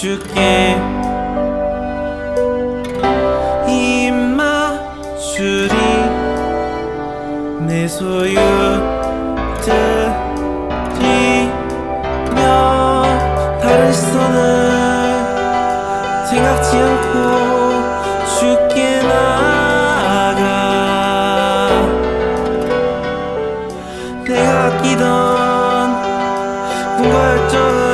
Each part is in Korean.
줄게. 이 마술이 내 소유들이며 다른 시선을 생각지 않고 줄게 나아가. 내가 아끼던 무과절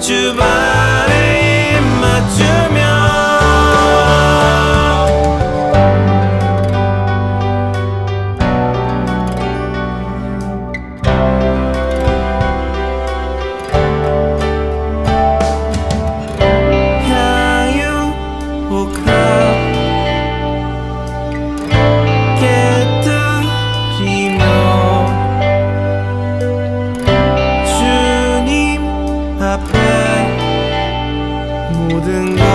to my aldın